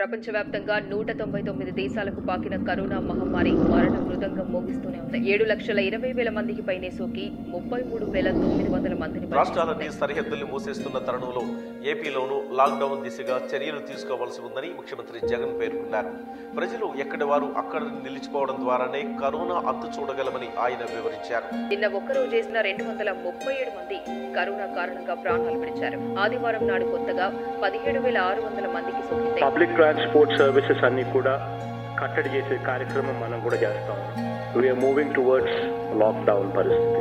ప్రపంచవ్యాప్తంగా నూట తొంభై తొమ్మిది దేశాలకు పాకిన కరోనా మహమ్మారి మరణ మృదంగం మోగిస్తూనే ఉంది. ఏడు లక్షల ఇరవై వేల మందికి పైనే సోకి ముప్పై మూడు వేల తొమ్మిది వందల మందిని రాష్ట్రాలన్నీ సరిహద్దుల్ని మూసేస్తున్న తరుణంలో ఏపీలోనూ లాక్డౌన్ దిశగా చర్యలు తీసుకోవాల్సి ఉందని ముఖ్యమంత్రి జగన్ పేర్కొన్నారు. ప్రజలు ఎక్కడి వారు అక్కడ నిలిచిపోవడం ద్వారానే కరోనా అంతు చూడగలమని ఆయన వివరించారు. నిన్న ఒక్కరోజు చేసిన రెండు వందల ముప్పై ఏడు మంది కరోనా కారణంగా ప్రాణాలు విడిచారు. ఆదివారం నాడు కొత్తగా పదిహేడు వేల ఆరు వందల మందికి సోకింది పబ్లిక్ ట్రాన్స్పోర్ట్ సర్వీసెస్ అన్ని కూడా కట్టడి చేసే కార్యక్రమం మనం కూడా చేస్తాం we're moving towards lockdown పరిస్థితి.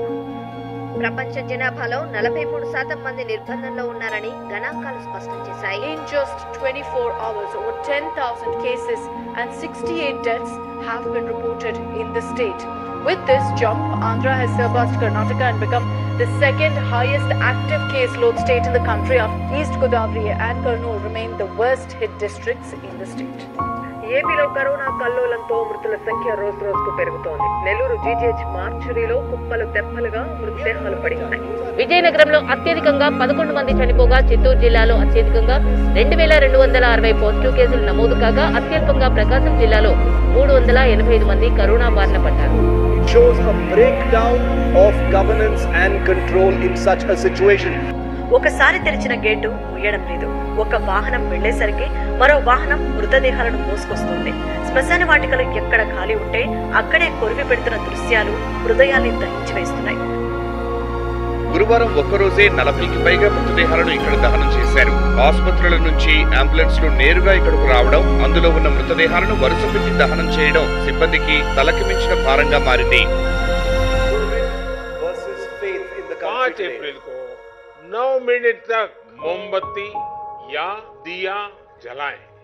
ప్రపంచ జనాభాలో నలభై మూడు శాతం మంది నిర్బంధంలో ఉన్నారని గణాంకాలు స్పష్టం చేశాయి. In just twenty four hours over ten thousand cases and sixty eight deaths have been in the state with this jump Andhra Hyderabad Karnataka and become the second highest active caseload state in the country after East Godavari and Kurnool remain the worst hit districts in the state. ఏపీలో corona కల్లోలంతో మృతుల సంఖ్య రోజు రోజుకు పెరుగుతోంది. Nellore GGH మార్చురీలో కుప్పలు తెప్పలుగా మృతదేహాలు పడి ఉన్నాయి విజయనగరంలో అత్యధికంగా పదకొండు మంది చనిపోగా చిత్తూరు జిల్లాలో అత్యధికంగా రెండు వేల రెండు వందల అరవై పాజిటివ్ కేసులు నమోదు కాగా అత్యల్పంగా ప్రకాశం జిల్లాలో మూడు వందల ఎనభై ఐదు మంది కరోనా బారిన పడ్డారు. Breakdown of governance and control in such a situation. ఒకసారి తెరిచిన గేటు ముయ్యడం లేదు. ఒక వాహనం వెళ్ళేసరికి మరో వాహనం మృతదేహాలను మోసుకొస్తుంది. శ్మశాన వాటికలు ఎక్కడ ఖాళీ ఉంటే అక్కడే కొరివి పెడుతున్న దృశ్యాలు హృదయాన్ని దహించి వేస్తున్నాయి. గురువారం ఒక్కరోజే నలభైకి పైగా మృతదేహాలను ఇక్కడ దహనం చేశారు. ఆసుపత్రుల నుంచి అంబులెన్స్లు నేరుగా ఇక్కడకు రావడం అందులో ఉన్న మృతదేహాలను వరుస పెట్టి దహనం చేయడం సిబ్బందికి తలకి మించిన భారంగా మారింది. पाँच. अप्रैल को नौ मिनट तक मोमबत्ती या दिया जलाएँ